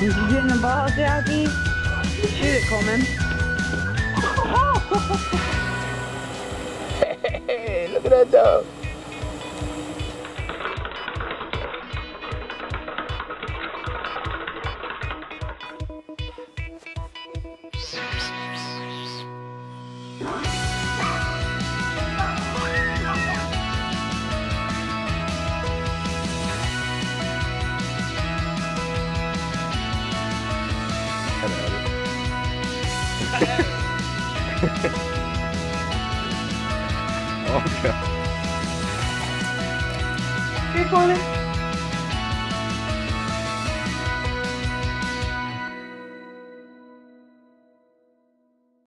You getting the ball, Jackie? Shoot it, Coleman. Hey, look at that dog. okay. Here, Coleman.